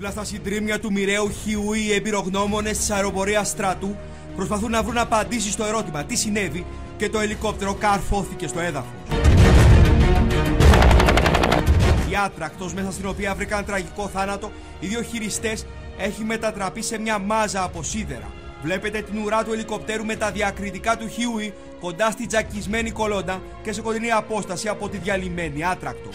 Δίπλα στα συντρίμμια του μοιραίου Χιού, οι εμπειρογνώμονες της αεροπορίας στρατού προσπαθούν να βρουν απαντήσεις στο ερώτημα τι συνέβη και το ελικόπτερο καρφώθηκε στο έδαφος. Η άτρακτο μέσα στην οποία βρήκαν τραγικό θάνατο οι δύο χειριστές έχει μετατραπεί σε μια μάζα από σίδερα. Βλέπετε την ουρά του ελικοπτέρου με τα διακριτικά του Χιούι κοντά στη τσακισμένη κολόνα και σε κοντινή απόσταση από τη διαλυμένη άτρακτο.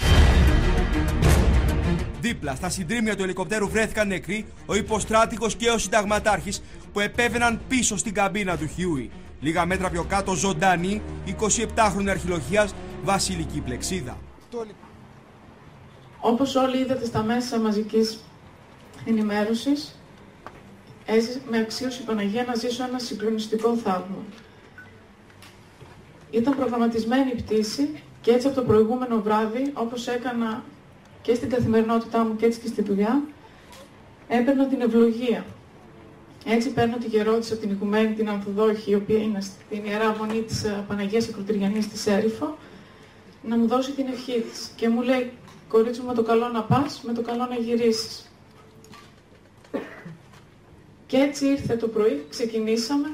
Δίπλα στα συντρίμμια του ελικοπτέρου βρέθηκαν νεκροί ο υποστράτηγος και ο συνταγματάρχης που επέβαιναν πίσω στην καμπίνα του Χιούι. Λίγα μέτρα πιο κάτω ζωντανή 27χρονη αρχιλοχίας Βασιλική Πλεξίδα. Όπως όλοι είδατε στα μέσα μαζικής ενημέρωσης, με αξίωσε η Παναγία να ζήσω ένα συγκλονιστικό θαύμα. Ήταν προγραμματισμένη η πτήση και έτσι από το προηγούμενο βράδυ, όπως έκανα και στην καθημερινότητά μου και έτσι και στη δουλειά, έπαιρνα την ευλογία. Έτσι παίρνω τη γερόντισα από την Οικουμένη, την Ανθοδόχη, η οποία είναι στην Ιερά Μονή της ε, Παναγίας Ακροτηριανής της Έριφο, να μου δώσει την ευχή της. Και μου λέει, κορίτσι μου, με το καλό να πας, με το καλό να γυρίσεις. Και έτσι ήρθε το πρωί, ξεκινήσαμε.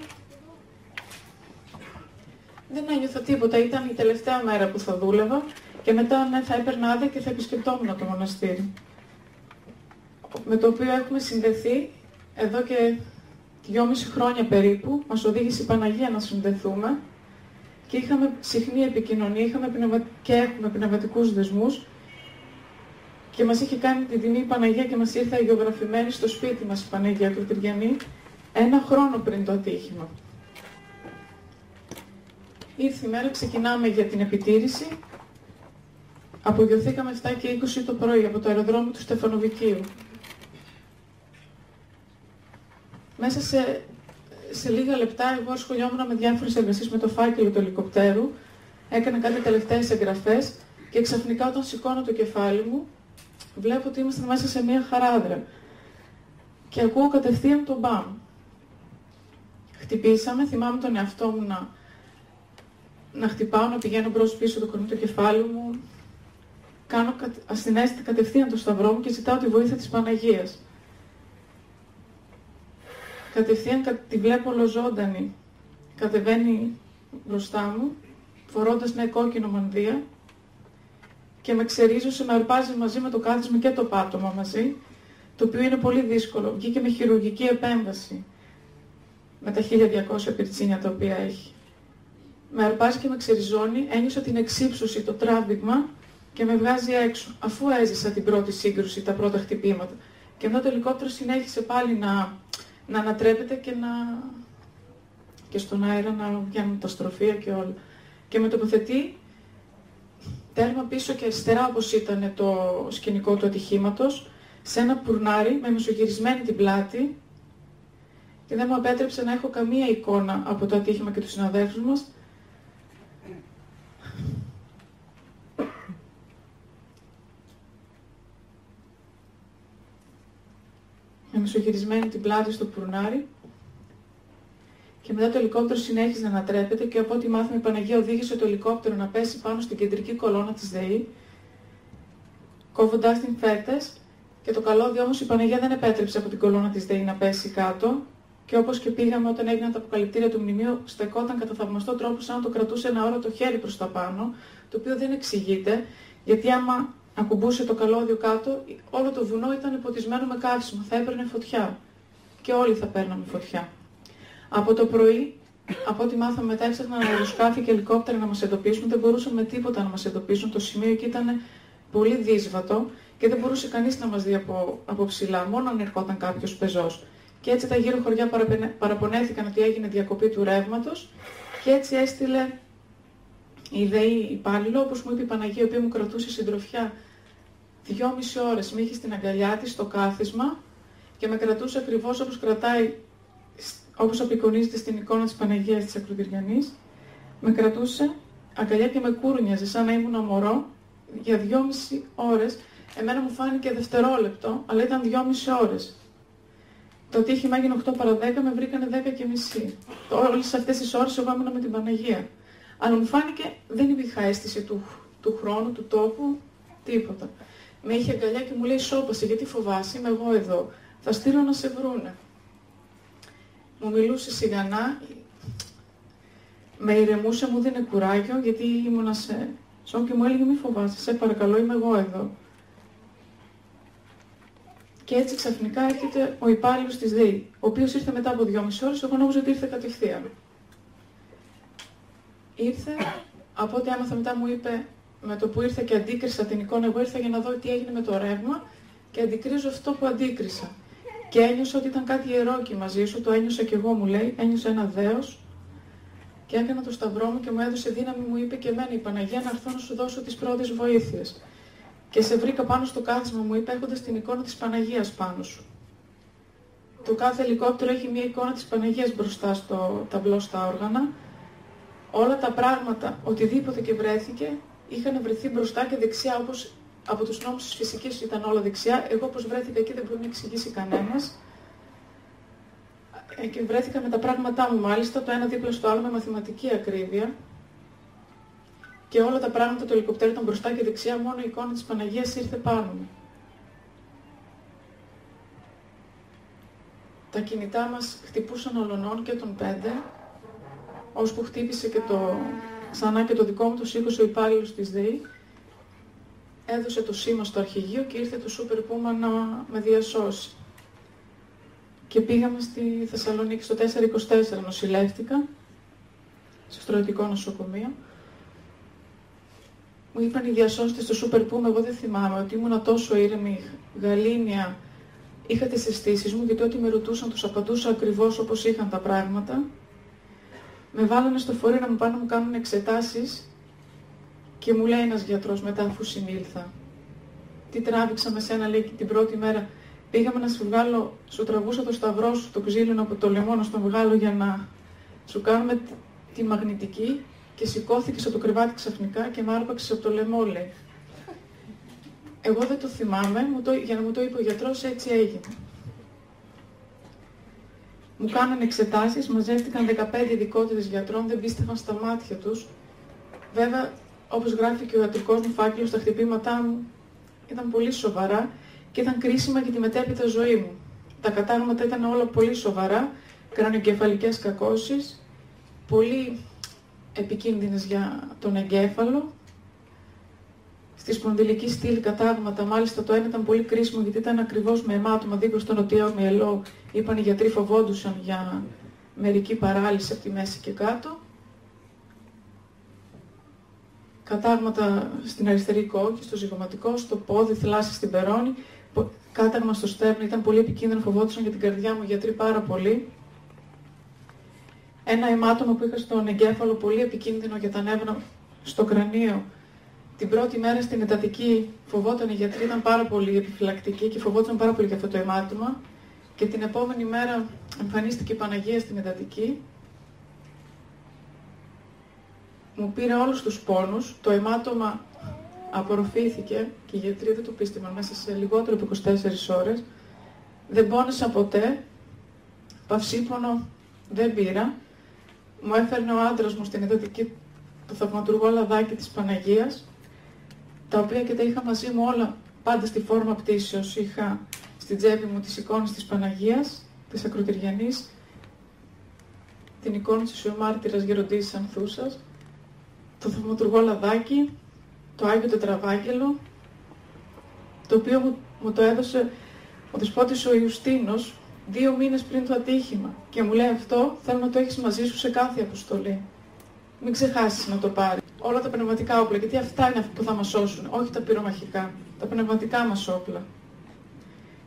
Δεν ένιωθα τίποτα, ήταν η τελευταία μέρα που θα δούλευα και μετά ναι, θα έπαιρνα άδεια και θα επισκεπτόμουν το μοναστήρι. Με το οποίο έχουμε συνδεθεί εδώ και δυόμιση χρόνια περίπου. Μας οδήγησε η Παναγία να συνδεθούμε και είχαμε συχνή επικοινωνία, είχαμε πνευμα... και έχουμε πνευματικούς δεσμούς και μας είχε κάνει την τιμή η Παναγία και μας ήρθε αγιογραφημένη στο σπίτι μας η Παναγία του Τριανή ένα χρόνο πριν το ατύχημα. Ήρθε η μέρα, ξεκινάμε για την επιτήρηση. Απογειωθήκαμε 7 και 20 το πρωί από το αεροδρόμιο του Στεφανοβικίου. Μέσα σε, σε λίγα λεπτά εγώ ασχολιόμουν με διάφορες εργασίες με το φάκελο του ελικοπτέρου. Έκανα κάτι τελευταίες εγγραφές και ξαφνικά όταν σηκώνω το κεφάλι μου βλέπω ότι είμαστε μέσα σε μια χαράδρα και ακούω κατευθείαν τον μπαμ. Χτυπήσαμε, θυμάμαι τον εαυτό μου να, να χτυπάω, να πηγαίνω μπρος πίσω το κορμί του κεφάλι μου. Κάνω ασθενέστητα κατευθείαν το σταυρό μου και ζητάω τη βοήθεια της Παναγίας. Κατευθείαν τη βλέπω ολοζώντανη. Κατεβαίνει μπροστά μου, φορώντας μια κόκκινο μανδύα και με ξερίζωσε, με αρπάζει μαζί με το κάθισμα και το πάτωμα μαζί, το οποίο είναι πολύ δύσκολο. Βγήκε με χειρουργική επέμβαση, με τα 1200 πυρτσίνια τα οποία έχει. Με αρπάζει και με ξεριζώνει, ένιωσα την εξύψωση, το τράβηγμα και με βγάζει έξω, αφού έζησα την πρώτη σύγκρουση, τα πρώτα χτυπήματα. Και μετά το ελικόπτερο συνέχισε πάλι να, να ανατρέπεται και να... και στον αέρα να βγαίνουν τα στροφεία και όλα. Και με τοποθετεί τέρμα πίσω και αριστερά όπως ήταν το σκηνικό του ατυχήματος, σε ένα πουρνάρι με μεσογυρισμένη την πλάτη και δεν μου απέτρεψε να έχω καμία εικόνα από το ατύχημα και τους συναδέλφους μας. Με μεσογυρισμένη την πλάτη στο πουρνάρι και μετά το ελικόπτερο συνέχιζε να ανατρέπεται και από ό,τι μάθαμε η Παναγία οδήγησε το ελικόπτερο να πέσει πάνω στην κεντρική κολόνα της ΔΕΗ, κόβοντας την φέτες και το καλώδιο όμως η Παναγία δεν επέτρεψε από την κολόνα της ΔΕΗ να πέσει κάτω και όπως και πήγαμε όταν έγιναν τα αποκαλυπτήρια του μνημείου, στεκόταν κατά θαυμαστό τρόπο σαν να το κρατούσε ένα ώρα το χέρι προς τα πάνω, το οποίο δεν εξηγείται, γιατί άμα ακουμπούσε το καλώδιο κάτω, όλο το βουνό ήταν ποτισμένο με καύσιμο, θα έπαιρνε φωτιά. Και όλοι θα παίρναμε φωτιά. Από το πρωί, από ό,τι μάθαμε μετά, έψαχναν αεροσκάφη και ελικόπτερα να μας εντοπίσουν. Δεν μπορούσαν με τίποτα να μας εντοπίσουν. Το σημείο εκεί ήταν πολύ δύσβατο και δεν μπορούσε κανείς να μας δει από, από ψηλά, μόνο αν ερχόταν κάποιος πεζός. Και έτσι τα γύρω χωριά παραπονέθηκαν ότι έγινε διακοπή του ρεύματος και έτσι έστειλε η ΔΕΗ υπάλληλο, όπως μου είπε η Παναγία, η οποία μου κρατούσε συντροφιά δυόμιση ώρες. Με είχε στην αγκαλιά της στο κάθισμα και με κρατούσε ακριβώς όπως κρατάει όπως απεικονίζεται στην εικόνα της Παναγίας της Ακροτηριανής, με κρατούσε αγκαλιά και με κούρνιαζε σαν να ήμουν μωρό για δυόμιση ώρες. Εμένα μου φάνηκε δευτερόλεπτο, αλλά ήταν δυόμιση ώρες. Το ατύχημα έγινε 8 παρα 10, με βρήκανε 10 και μισή. Όλες αυτές τις ώρες εγώ ήμουν με την Παναγία. Αλλά μου φάνηκε, δεν υπήρχα αίσθηση του, του χρόνου, του τόπου, τίποτα. Με είχε αγκαλιά και μου λέει σώπασε, γιατί φοβάσαι, είμαι εγώ εδώ. Θα στείλω να σε βρούνε. Μου μιλούσε σιγανά, με ηρεμούσε, μου δίνει κουράγιο, γιατί ήμουνα σε σοκ και μου έλεγε μη φοβάσαι, σε παρακαλώ, είμαι εγώ εδώ. Και έτσι ξαφνικά έρχεται ο υπάλληλος της ΔΕΗ, ο οποίος ήρθε μετά από δυόμιση ώρες, εγώ νόμιζα ότι ήρθε κατευθείαν. Ήρθε, από ό,τι άμαθα μετά μου είπε, με το που ήρθε και αντίκρισα την εικόνα, εγώ ήρθα για να δω τι έγινε με το ρεύμα και αντικρίζω αυτό που αντίκρισα. Και ένιωσα ότι ήταν κάτι ιερό εκεί μαζί σου, το ένιωσα και εγώ μου λέει, ένιωσα ένα δέος και έκανα το σταυρό μου και μου έδωσε δύναμη, μου είπε και εμένα η Παναγία να έρθω να σου δώσω τις πρώτες βοήθειες. Και σε βρήκα πάνω στο κάθισμα, μου είπε έχοντας την εικόνα της Παναγίας πάνω σου. Το κάθε ελικόπτερο έχει μια εικόνα της Παναγίας μπροστά στο ταμπλό στα όργανα. Όλα τα πράγματα, οτιδήποτε και βρέθηκε, είχαν βρεθεί μπροστά και δεξιά όπως από τους νόμους της φυσικής ήταν όλα δεξιά. Εγώ όπως βρέθηκα εκεί δεν μπορεί να εξηγήσει κανένας. Ε, και βρέθηκα με τα πράγματά μου μάλιστα, το ένα δίπλα στο άλλο με μαθηματική ακρίβεια. Και όλα τα πράγματα του ελικοπτέρου ήταν μπροστά και δεξιά, μόνο η εικόνα της Παναγίας ήρθε πάνω μου. Τα κινητά μας χτυπούσαν ολονών και τον πέντε, ώσπου χτύπησε και το, ξανά και το δικό μου το σήκωσε ο υπάλληλος της ΔΕΗ, έδωσε το σήμα στο αρχηγείο και ήρθε το Super Puma να με διασώσει. Και πήγαμε στη Θεσσαλονίκη στο 424, νοσηλεύτηκα, στο στρατιωτικό νοσοκομείο. Μου είπαν οι διασώστες στο Super Puma, εγώ δεν θυμάμαι, ότι ήμουν τόσο ήρεμη, γαλήνια, είχα τις αισθήσεις μου, γιατί ό,τι με ρωτούσαν τους απαντούσα ακριβώς όπως είχαν τα πράγματα. Με βάλανε στο φορείο να μου πάνε να μου κάνουν εξετάσεις και μου λέει ένας γιατρός μετά αφού συνήλθα. Τι τράβηξα με σένα λέει την πρώτη μέρα. Πήγαμε να σου βγάλω, σου τραβούσα το σταυρό σου, το ξύλινο από το λαιμό να στο βγάλω για να σου κάνουμε τη μαγνητική και σηκώθηκες από το κρεβάτι ξαφνικά και με άρπαξες από το λαιμό λέει. Εγώ δεν το θυμάμαι, μου το, για να μου το είπε ο γιατρός έτσι έγινε. Μου κάνανε εξετάσεις, μαζεύτηκαν 15 ειδικότητες γιατρών, δεν πίστευαν στα μάτια τους. Βέβαια όπως γράφει και ο ιατρικός μου φάκελος, τα χτυπήματά μου ήταν πολύ σοβαρά και ήταν κρίσιμα για τη μετέπειτα ζωή μου. Τα κατάγματα ήταν όλα πολύ σοβαρά, κρανιοκεφαλικές κακώσεις, πολύ επικίνδυνες για τον εγκέφαλο. Στη σπονδυλική στήλη κατάγματα, μάλιστα το ένα ήταν πολύ κρίσιμο γιατί ήταν ακριβώς με αιμάτωμα δίπλα στο νοτιό μυελό. Είπαν οι γιατροί φοβόντουσαν για μερική παράλυση από τη μέση και κάτω κατάγματα στην αριστερή κόκκι, στο ζυγωματικό, στο πόδι, θλάση στην περώνη, κάταγμα στο στέρνο, ήταν πολύ επικίνδυνο, φοβόντουσαν για την καρδιά μου γιατροί πάρα πολύ. Ένα αιμάτωμα που είχα στον εγκέφαλο, πολύ επικίνδυνο για τα νεύρα στο κρανίο. Την πρώτη μέρα στην εντατική φοβόταν οι γιατροί, ήταν πάρα πολύ επιφυλακτικοί και φοβόταν πάρα πολύ για αυτό το αιμάτωμα. Και την επόμενη μέρα εμφανίστηκε η Παναγία στην εντατική μου πήρε όλους τους πόνους, το αιμάτωμα απορροφήθηκε και οι γιατροί δεν το πίστευαν μέσα σε λιγότερο από 24 ώρες. Δεν πόνεσα ποτέ, παυσίπονο δεν πήρα. Μου έφερνε ο άντρας μου στην εντατική το θαυματουργό λαδάκι της Παναγίας, τα οποία και τα είχα μαζί μου όλα πάντα στη φόρμα πτήσεως. Είχα στην τσέπη μου τις εικόνες της Παναγίας, της Ακροτηριανής, την εικόνα της Ιωμάρτυρας Γεροντής Ανθούσας, το θαυματουργό λαδάκι, το Άγιο Τετραβάγγελο, το οποίο μου, μου το έδωσε ο δεσπότης ο Ιουστίνος δύο μήνες πριν το ατύχημα και μου λέει αυτό θέλω να το έχεις μαζί σου σε κάθε αποστολή. Μην ξεχάσεις να το πάρεις. Όλα τα πνευματικά όπλα, γιατί αυτά είναι αυτά που θα μας σώσουν, όχι τα πυρομαχικά, τα πνευματικά μας όπλα.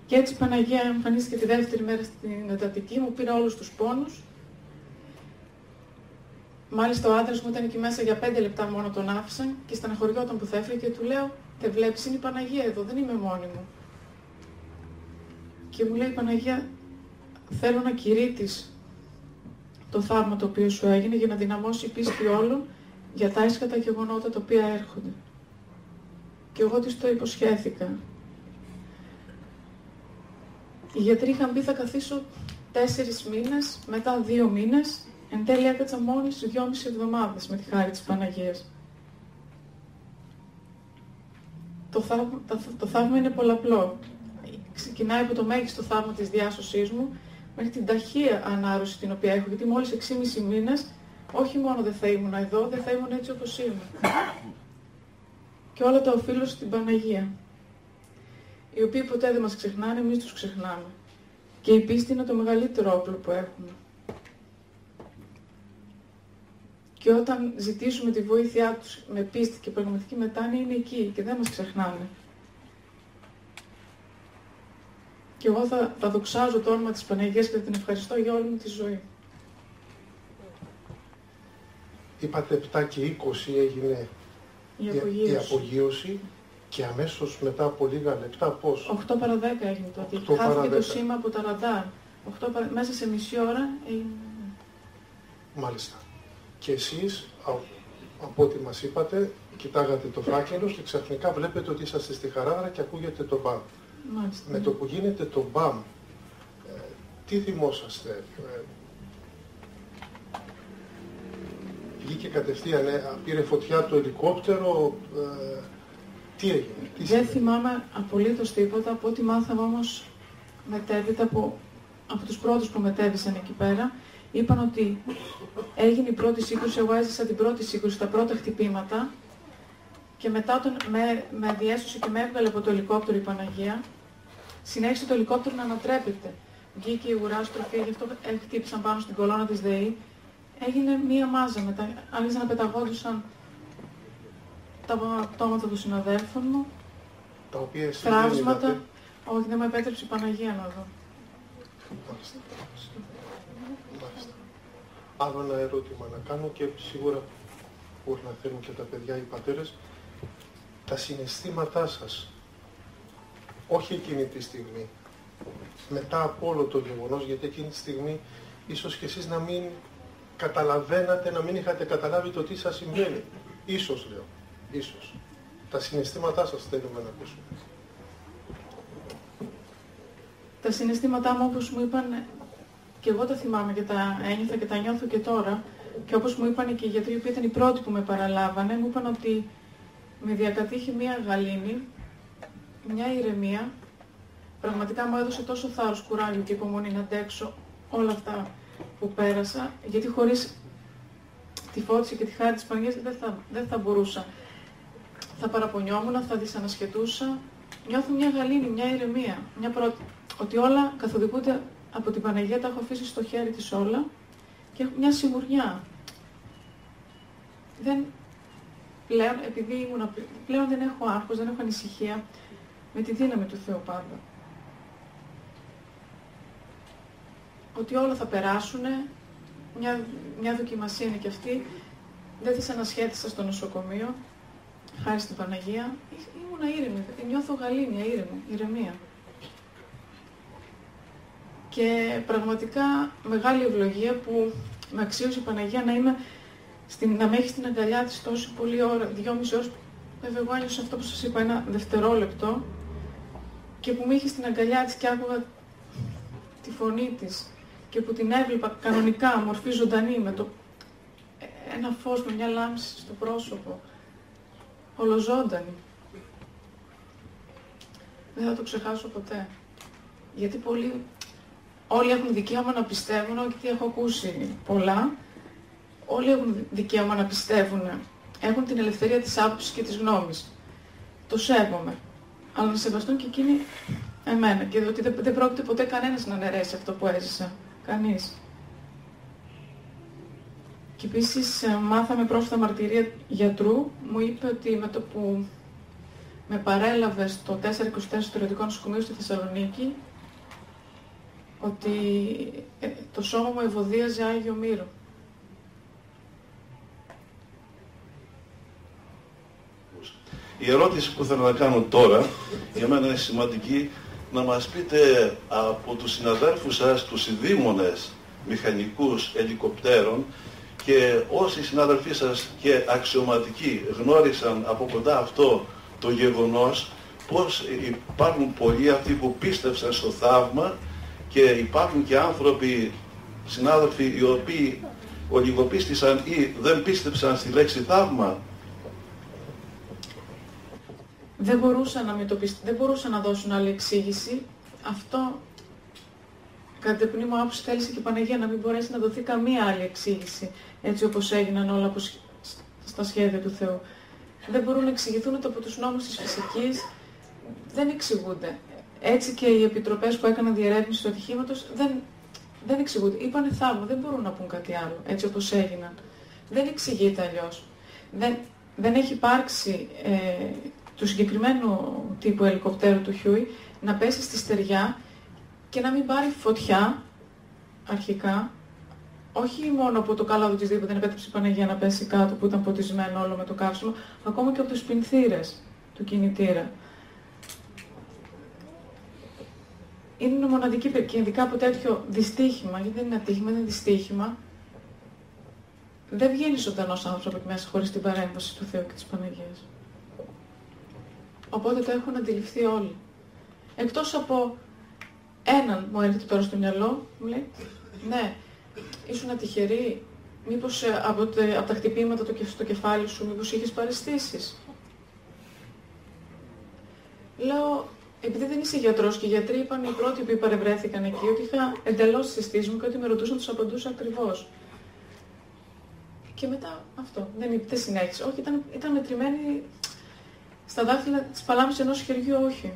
Και έτσι η Παναγία εμφανίστηκε τη δεύτερη μέρα στην εντατική, μου πήρε όλους τους πόνους Μάλιστα ο άντρας μου ήταν εκεί μέσα για πέντε λεπτά μόνο τον άφησαν και στεναχωριόταν που θα έφυγε και του λέω «Τε βλέπεις, είναι η Παναγία εδώ, δεν είμαι μόνη μου». Και μου λέει η Παναγία «Θέλω να κηρύττεις το θαύμα το οποίο σου έγινε για να δυναμώσει η πίστη όλων για τα έσχατα γεγονότα τα οποία έρχονται». Και εγώ της το υποσχέθηκα. Οι γιατροί είχαν πει θα καθίσω τέσσερις μήνες, μετά δύο μήνες Εν τέλει έκατσα μόνης σου δυόμιση εβδομάδες με τη χάρη της Παναγίας. το θαύμα, το θαύμα είναι πολλαπλό. Ξεκινάει από το μέγιστο θαύμα της διάσωσής μου μέχρι την ταχεία ανάρρωση την οποία έχω, γιατί μόλις 6,5 μήνες όχι μόνο δεν θα ήμουν εδώ, δεν θα ήμουν έτσι όπως είμαι. Και όλα τα οφείλω στην Παναγία, οι οποίοι ποτέ δεν μας ξεχνάνε, εμείς τους ξεχνάμε. Και η πίστη είναι το μεγαλύτερο όπλο που έχουμε. Και όταν ζητήσουμε τη βοήθειά τους με πίστη και πραγματική μετάνοια είναι εκεί και δεν μας ξεχνάνε. Και εγώ θα, θα δοξάζω το όνομα της Παναγίας και θα την ευχαριστώ για όλη μου τη ζωή. Είπατε 7 και 20 έγινε η απογείωση. η απογείωση και αμέσως μετά από λίγα λεπτά πώς; 8 παρα 10 έγινε τότε. Χάθηκε το σήμα από τα ραντάρ. 8 παρα... Μέσα σε μισή ώρα έγινε. Μάλιστα. Και εσείς, από ό,τι μας είπατε, κοιτάγατε το φάκελο και ξαφνικά βλέπετε ότι είσαστε στη χαράδρα και ακούγεται το μπαμ. Μάλιστα. Με το που γίνεται το μπαμ, ε, τι θυμόσαστε, ε, βγήκε κατευθείαν, ε, πήρε φωτιά το ελικόπτερο, ε, τι έγινε, τι Δεν θυμάμαι απολύτως τίποτα, από ό,τι μάθαμε όμως μετέβητα από, από τους πρώτους που μετέβησαν εκεί πέρα, είπαν ότι έγινε η πρώτη σύγκρουση, εγώ έζησα την πρώτη σύγκρουση, τα πρώτα χτυπήματα και μετά τον, με, με διέσωσε και με έβγαλε από το ελικόπτερο η Παναγία, συνέχισε το ελικόπτερο να ανατρέπεται. Βγήκε η ουράστροφη, γι' αυτό χτύπησαν πάνω στην κολόνα της ΔΕΗ έγινε μία μάζα μετά. Άρχισαν να πεταγόντουσαν τα πτώματα των συναδέλφων μου. Τα οποία Τραύσματα. Όχι, δεν με επέτρεψε η Παναγία να δω. Μάλιστα. Άλλο ένα ερώτημα να κάνω και σίγουρα μπορεί να θέλουν και τα παιδιά οι πατέρες. Τα συναισθήματά σας, όχι εκείνη τη στιγμή, μετά από όλο το γεγονός, γιατί εκείνη τη στιγμή ίσως και εσείς να μην καταλαβαίνατε να μην είχατε καταλάβει το τι σας συμβαίνει. Ίσως λέω. Ίσως. Τα συναισθήματά σας θέλουμε να ακούσουμε. Τα συναισθήματά μου όπως μου είπαν και εγώ τα θυμάμαι και τα ένιωθα και τα νιώθω και τώρα και όπως μου είπαν και οι γιατροί που ήταν οι πρώτοι που με παραλάβανε μου είπαν ότι με διακατήχε μια γαλήνη, μια ηρεμία πραγματικά μου έδωσε τόσο θάρρος, κουράγιο και υπομονή να αντέξω όλα αυτά που πέρασα, γιατί χωρίς τη φώτιση και τη χάρη της Παναγίας δεν θα, δεν θα μπορούσα. Θα παραπονιόμουν, θα δυσανασχετούσα. Νιώθω μια γαλήνη, μια ηρεμία, μια πρώτη. Ότι όλα καθοδηγούνται από την Παναγία, τα έχω αφήσει στο χέρι της όλα και έχω μια σιγουριά. Δεν, πλέον, επειδή ήμουν, πλέον δεν έχω άγχος, δεν έχω ανησυχία, με τη δύναμη του Θεού πάντα. Ότι όλα θα περάσουν, μια, μια δοκιμασία είναι και αυτή. Δεν τις ανασχέτησα στο νοσοκομείο, χάρη στην Παναγία. Ήμουν ήρεμη, νιώθω γαλήνια, ήρεμη, ηρεμία. Και πραγματικά μεγάλη ευλογία που με αξίωσε η Παναγία να είμαι στην, να με έχει στην αγκαλιά της τόσο πολύ ώρα, δυόμιση ώρες, βέβαια εγώ ένιωσα αυτό που σας είπα, ένα δευτερόλεπτο και που με είχε στην αγκαλιά της και άκουγα τη φωνή της και που την έβλεπα κανονικά, μορφή ζωντανή, με το ένα φως, με μια λάμψη στο πρόσωπο, ολοζώντανη. Δεν θα το ξεχάσω ποτέ. Γιατί πολλοί, όλοι έχουν δικαίωμα να πιστεύουν, γιατί έχω ακούσει πολλά, όλοι έχουν δικαίωμα να πιστεύουν, έχουν την ελευθερία της άποψης και της γνώμης. Το σέβομαι. Αλλά να σεβαστούν και εκείνοι εμένα και ότι δεν, δεν πρόκειται ποτέ κανένας να αναιρέσει αυτό που έζησα. Κανείς. Και επίσης ε, μάθαμε πρόσφατα μαρτυρία γιατρού, μου είπε ότι με το που με παρέλαβε στο 424 στο Ιδιωτικό Νοσοκομείο στη Θεσσαλονίκη, ότι ε, το σώμα μου ευωδίαζε Άγιο Μύρο. Η ερώτηση που θέλω να κάνω τώρα, για μένα είναι σημαντική, να μας πείτε από τους συναδέλφους σας, τους ειδήμονες μηχανικούς ελικοπτέρων και όσοι συναδελφοί σας και αξιωματικοί γνώρισαν από κοντά αυτό το γεγονός, πώς υπάρχουν πολλοί αυτοί που πίστευσαν στο θαύμα και υπάρχουν και άνθρωποι, συνάδελφοι, οι οποίοι ολιγοπίστησαν ή δεν πίστεψαν στη λέξη θαύμα; Δεν μπορούσαν να, δεν μπορούσαν να δώσουν άλλη εξήγηση. Αυτό, κατά την πνεύμα μου άποψη, θέλησε και η Παναγία να μην μπορέσει να δοθεί καμία άλλη εξήγηση, έτσι όπως έγιναν όλα στα σχέδια του Θεού. Δεν μπορούν να εξηγηθούν ούτε από τους νόμους της φυσικής, δεν εξηγούνται. Έτσι και οι επιτροπές που έκαναν διερεύνηση του ατυχήματος δεν, δεν εξηγούνται. Είπανε θαύμα, δεν μπορούν να πούν κάτι άλλο, έτσι όπως έγιναν. Δεν εξηγείται αλλιώς. Δεν, δεν έχει υπάρξει ε, του συγκεκριμένου τύπου ελικοπτέρου του Χιούι να πέσει στη στεριά και να μην πάρει φωτιά αρχικά, όχι μόνο από το καλό της δεν επέτρεψε η Παναγία να πέσει κάτω που ήταν ποτισμένο όλο με το καύσιμο, ακόμα και από τους πινθύρες του κινητήρα. Είναι μοναδική και ειδικά από τέτοιο δυστύχημα, γιατί δεν είναι ατύχημα, είναι δυστύχημα, δεν βγαίνει ζωντανός άνθρωπος από εκεί μέσα χωρίς την παρέμβαση του Θεού και της Παναγίας. Οπότε το έχουν αντιληφθεί όλοι. Εκτός από έναν μου έρχεται τώρα στο μυαλό, μου λέει, ναι, ήσουν ατυχερή, μήπως ε, από, από τα χτυπήματα στο κεφάλι σου, μήπως είχες παρεστήσεις; Λέω, επειδή δεν είσαι γιατρός και οι γιατροί είπαν οι πρώτοι που παρευρέθηκαν εκεί ότι είχα εντελώς συστήσεις μου και ότι με ρωτούσαν, τους απαντούσα ακριβώς. Και μετά αυτό. Δεν, δεν συνέχισε. Όχι, ήταν, ήταν μετρημένη στα δάχτυλα της παλάμη ενός χεριού, όχι.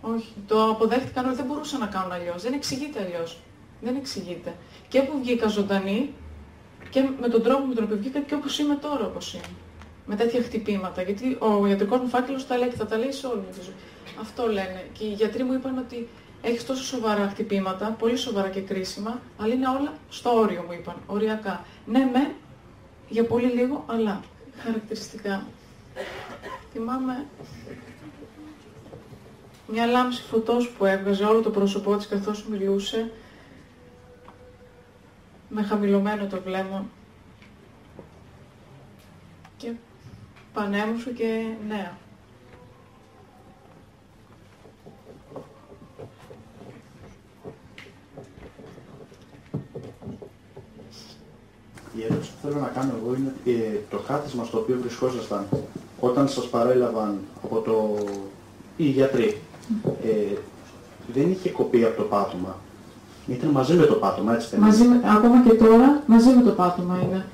Όχι. Το αποδέχτηκαν ότι δεν μπορούσαν να κάνουν αλλιώς. Δεν εξηγείται αλλιώς. Δεν εξηγείται. Και που βγήκα ζωντανή και με τον τρόπο με τον οποίο βγήκα και όπως είμαι τώρα όπως είμαι. Με τέτοια χτυπήματα. Γιατί ο ιατρικός μου φάκελος τα λέει και θα τα λέει σε όλη μου τη ζωή. Αυτό λένε. Και οι γιατροί μου είπαν ότι έχεις τόσο σοβαρά χτυπήματα, πολύ σοβαρά και κρίσιμα, αλλά είναι όλα στο όριο μου είπαν, οριακά. Ναι, με, για πολύ λίγο, αλλά χαρακτηριστικά. Θυμάμαι μια λάμψη φωτός που έβγαζε όλο το πρόσωπό της καθώς μιλούσε, με χαμηλωμένο το βλέμμα και πανέμορφη και νέα. Η ερώτηση που θέλω να κάνω εγώ είναι ότι ε, το κάθισμα στο οποίο βρισκόσασταν όταν σας παρέλαβαν από το... οι γιατροί, ε, δεν είχε κοπεί από το πάτωμα. Ήταν μαζί με το πάτωμα, έτσι δεν μαζί με, Ακόμα και τώρα, μαζί με το πάτωμα είναι.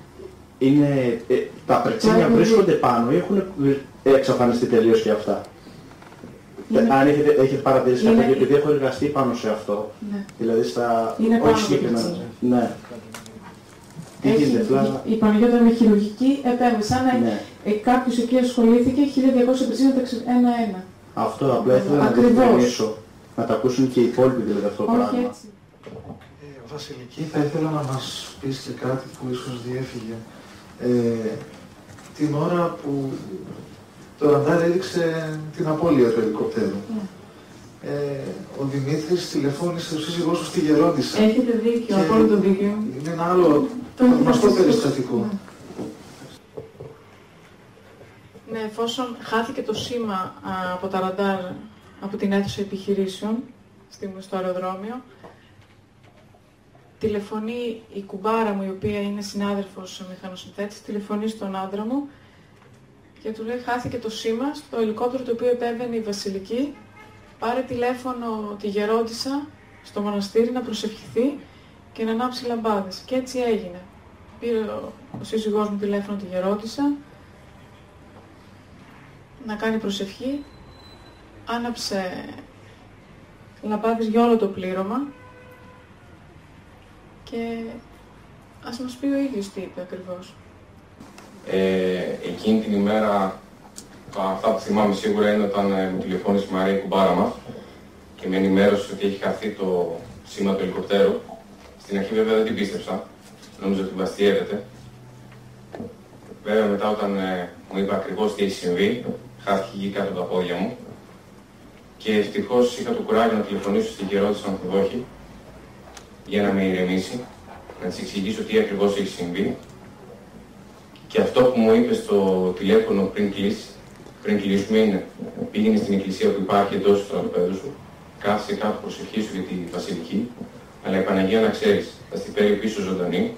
Είναι, ε, τα πρετσίνια βρίσκονται πάνω ή έχουν εξαφανιστεί τελείως και αυτά; Είναι... Αν έχετε, έχετε παρατηρήσει είναι... κάτι, επειδή έχω εργαστεί πάνω σε αυτό, ναι. δηλαδή στα... Είναι πάνω συγκεκριμένα. Ναι. Τι γίνεται, Η Παναγιώτα με χειρουργική επέμβαση. Σαν ναι. Ε, κάποιος εκεί ασχολήθηκε 1200 πεζίματα ένα-ένα. Αυτό απλά ήθελα να το διευκρινίσω. Να τα ακούσουν και οι υπόλοιποι δηλαδή αυτό το πράγμα. Έτσι. Ε, Βασιλική, θα ήθελα να μας πεις και κάτι που ίσως διέφυγε. Ε, την ώρα που το ραντάρ έδειξε την απώλεια του ελικοπτέρου. Ναι ε, ο Δημήτρης τηλεφώνησε στο σύζυγός σου στη Γερόντισσα. Έχετε δίκιο, απόλυτο δίκιο. Είναι ένα άλλο γνωστό περιστατικό. Ναι. Ναι, εφόσον χάθηκε το σήμα από τα ραντάρ από την αίθουσα επιχειρήσεων στο αεροδρόμιο, τηλεφωνεί η κουμπάρα μου, η οποία είναι συνάδελφος μηχανοσυνθέτης, τηλεφωνεί στον άντρα μου και του λέει χάθηκε το σήμα στο ελικόπτερο το οποίο επέβαινε η Βασιλική πάρε τηλέφωνο τη γερόντισα στο μοναστήρι να προσευχηθεί και να ανάψει λαμπάδες. Και έτσι έγινε. Πήρε ο, ο σύζυγός μου τηλέφωνο τη γερόντισα να κάνει προσευχή. Άναψε λαμπάδες για όλο το πλήρωμα και ας μας πει ο ίδιος τι είπε ακριβώς. Ε, εκείνη την ημέρα αυτά που θυμάμαι σίγουρα είναι όταν ε, μου τηλεφώνησε η Μαρία κουμπάρα μας και με ενημέρωσε ότι έχει χαθεί το σήμα του ελικοπτέρου. Στην αρχή βέβαια δεν την πίστεψα, νόμιζα ότι βαστιεύεται. Βέβαια μετά όταν ε, μου είπε ακριβώς τι έχει συμβεί, χάθηκε γη κάτω από τα πόδια μου. Και ευτυχώς είχα το κουράγιο να τηλεφωνήσω στην καιρότητα Ανθοδόχη για να με ηρεμήσει, να της εξηγήσω τι ακριβώς έχει συμβεί. Και αυτό που μου είπε στο τηλέφωνο πριν κλείσει πριν κλείσουμε είναι πήγαινε στην εκκλησία που υπάρχει εντός του στρατοπέδου σου, κάθισε κάτω προσευχή σου για τη Βασιλική, αλλά η Παναγία να ξέρεις, θα στη φέρει πίσω ζωντανή,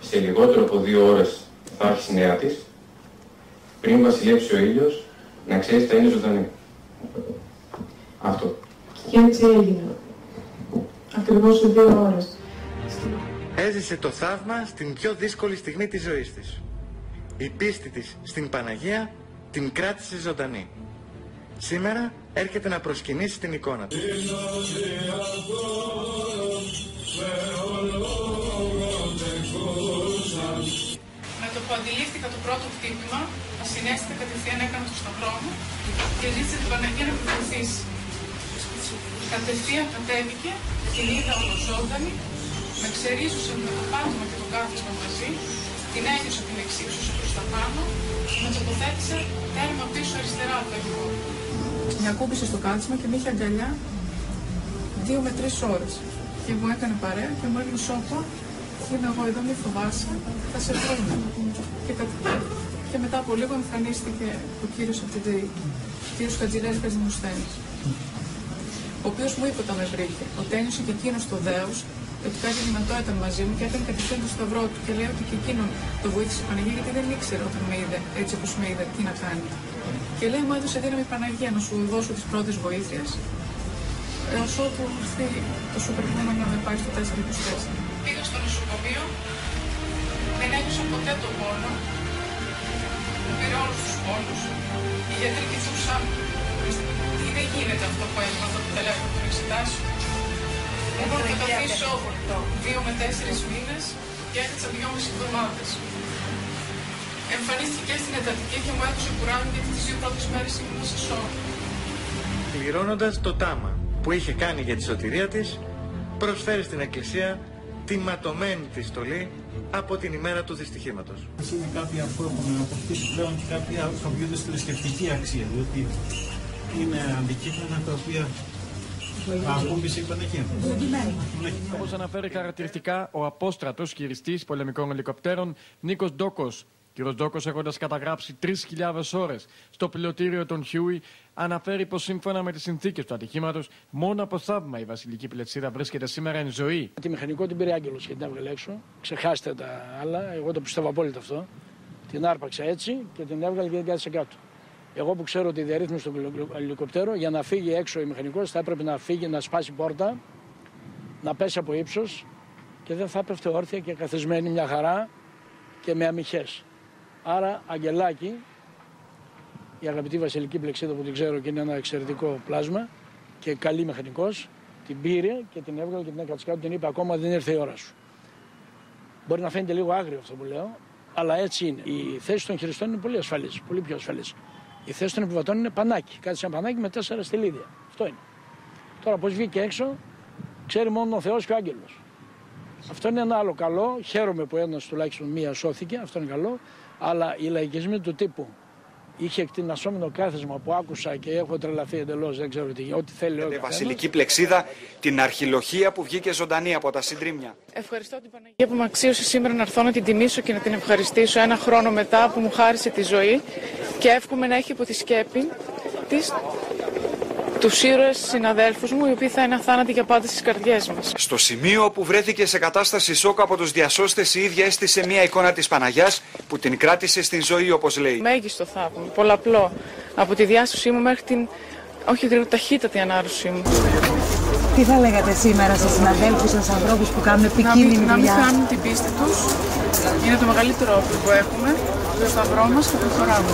σε λιγότερο από δύο ώρες θα έρθει νέα της, πριν βασιλέψει ο ήλιος, να ξέρεις θα είναι ζωντανή. Αυτό. Και έτσι έγινε. Ακριβώς σε δύο ώρες. Έζησε το θαύμα στην πιο δύσκολη στιγμή της ζωής της. Η πίστη της στην Παναγία την κράτησε ζωντανή. Σήμερα έρχεται να προσκυνήσει την εικόνα του. Με το που αντιλήφθηκα το πρώτο χτύπημα, ασυναίσθητα κατευθείαν έκανα το σταυρό μου και ζήτησε την Παναγία να με βοηθήσει. Κατευθείαν κατέβηκε, την είδα ολοζώντανη, με ξερίζωσε με το πάτωμα και το κάθισμα μαζί, την ένιωσα την εξύψωση προς τα πάνω και με τοποθέτησα τέρμα πίσω αριστερά από το εγώ. Με ακούμπησε στο κάθισμα και με είχε αγκαλιά δύο με τρεις ώρες. Και μου έκανε παρέα και μου έλεγε σώπα, είμαι εγώ εδώ, μη φοβάσαι, θα σε βρούμε. Και, κα- και μετά από λίγο εμφανίστηκε ο κύριος από την ΔΕΗ, ο κύριος Χατζηλέλικας Δημοσθένης, ο οποίος μου είπε όταν με βρήκε, ότι ένιωσε και εκείνος το δέος, ότι κάτι δυνατό ήταν μαζί μου και έκανε κατευθείαν το σταυρό του και λέει ότι και εκείνον το βοήθησε η Παναγία γιατί δεν ήξερε όταν με είδε, έτσι όπως με είδε, τι να κάνει. Και λέει, μου έδωσε δύναμη η Παναγία να σου δώσω τις πρώτες βοήθειες, έως ότου έρθει το σούπερ πούμαν να με πάει στο 424. Πήγα στο νοσοκομείο, δεν ένιωσα ποτέ τον πόνο, μου πήρε όλους τους πόνους. Οι γιατροί κοιτούσαν, τι δεν γίνεται αυτό που έμαθα από το τηλέφωνο των εξετάσεων. Έχω να το αφήσω δύο με τέσσερις μήνες και έκατσα δυόμιση εβδομάδες. Εμφανίστηκε και στην εντατική και μου έδωσε κουράγιο γιατί τις δύο πρώτες μέρες ήμουν σε σώμα. Πληρώνοντας το τάμα που είχε κάνει για τη σωτηρία της, προσφέρει στην Εκκλησία τη ματωμένη της στολή από την ημέρα του δυστυχήματος. Είναι κάποια που έχουν αποκτήσει πλέον και κάποια κομπιούνται στη θρησκευτική αξία, διότι είναι αντικείμενα τα οποία ακούμπησε η Παναγία. Όπως αναφέρει χαρακτηριστικά ο απόστρατος χειριστής πολεμικών ελικοπτέρων Νίκος Ντόκος. Κύριος Ντόκος έχοντας καταγράψει 3.000 ώρες στο πληρωτήριο των Χιούι αναφέρει πως σύμφωνα με τις συνθήκες του ατυχήματος μόνο από θαύμα η βασιλική πλετσίδα βρίσκεται σήμερα εν ζωή. Τη μηχανικό την πήρε Άγγελος και την έβγαλε έξω. Ξεχάστε τα άλλα. Εγώ το πιστεύω απόλυτα αυτό. Την άρπαξα έτσι και την έβγαλε και την κάθισε κάτω. Εγώ που ξέρω τη διαρρύθμιση του ελικοπτέρου, για να φύγει έξω η μηχανικός θα έπρεπε να φύγει, να σπάσει πόρτα, να πέσει από ύψος και δεν θα έπεφτε όρθια και καθισμένη μια χαρά και με αμυχέ. Άρα, Αγγελάκι, η αγαπητή Βασιλική Πλεξίδα που την ξέρω και είναι ένα εξαιρετικό πλάσμα και καλή μηχανικός, την πήρε και την έβγαλε και την έκατσε κάτω. Την είπε: Ακόμα δεν ήρθε η ώρα σου. Μπορεί να φαίνεται λίγο άγριο αυτό που λέω, αλλά έτσι είναι. Η θέση των χειριστών είναι πολύ ασφαλής, πολύ πιο ασφαλής. Η θέση των επιβατών είναι πανάκι. Κάτι σαν πανάκι με τέσσερα στελίδια. Αυτό είναι. Τώρα, πώς βγήκε έξω, ξέρει μόνο ο Θεός και ο Άγγελος. Αυτό είναι ένα άλλο καλό. Χαίρομαι που ένας τουλάχιστον μία σώθηκε. Αυτό είναι καλό. Αλλά οι λαϊκισμοί του τύπου είχε εκτινασόμενο κάθισμα που άκουσα και έχω τρελαθεί εντελώς. Δεν ξέρω τι. Ό,τι θέλει ο Τη καθένας. βασιλική πλεξίδα, την αρχιλοχία που βγήκε ζωντανή από τα συντρίμια. Ευχαριστώ την Παναγία που με αξίωσε σήμερα να έρθω να την τιμήσω και να την ευχαριστήσω ένα χρόνο μετά που μου χάρισε τη ζωή και εύχομαι να έχει υπό τη σκέπη της τους ήρωες συναδέλφους μου οι οποίοι θα είναι αθάνατοι για πάντα στις καρδιές μας. Στο σημείο όπου βρέθηκε σε κατάσταση σοκ από τους διασώστες η ίδια έστησε μια εικόνα της Παναγιάς που την κράτησε στην ζωή όπως λέει. Μέγιστο θαύμα, πολλαπλό. Από τη διάσωσή μου μέχρι την όχι γρήγορα ταχύτατη ανάρρωσή μου. Τι θα λέγατε σήμερα στους συναδέλφους σας, ανθρώπους που κάνουν Να μην, επικίνδυνη να μην δουλειά; χάνουν την πίστη τους. Είναι το μεγαλύτερο όπλο που έχουμε. Το σταυρό μας και προχωράμε.